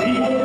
People